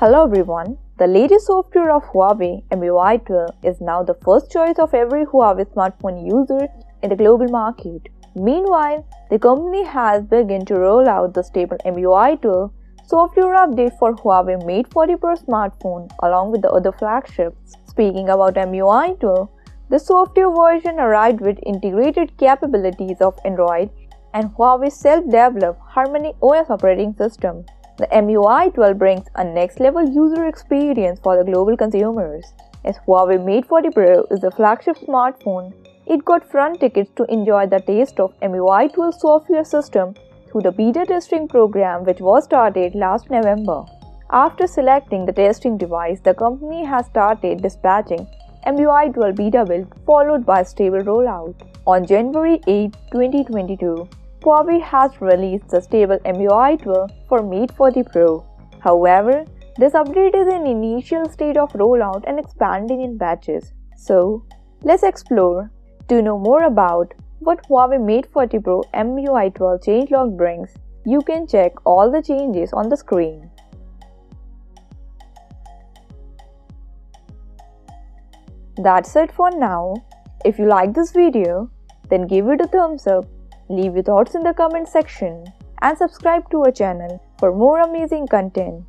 Hello everyone. The latest software of Huawei EMUI 12 is now the first choice of every Huawei smartphone user in the global market. Meanwhile, the company has begun to roll out the stable EMUI 12 software update for Huawei Mate 40 Pro smartphone along with the other flagships. Speaking about EMUI 12, the software version arrived with integrated capabilities of Android and Huawei's self-developed Harmony OS operating system. The EMUI 12 brings a next level user experience for the global consumers. As Huawei Mate 40 Pro is the flagship smartphone, it got front tickets to enjoy the taste of EMUI 12 software system through the beta testing program which was started last November. After selecting the testing device, the company has started dispatching EMUI 12 beta build followed by stable rollout. On January 8, 2022, Huawei has released the stable EMUI 12 for Mate 40 Pro. However, this update is in initial state of rollout and expanding in batches. So, let's explore. To know more about what Huawei Mate 40 Pro EMUI 12 changelog brings, you can check all the changes on the screen. That's it for now. If you like this video, then give it a thumbs up Leave your thoughts in the comment section and subscribe to our channel for more amazing content.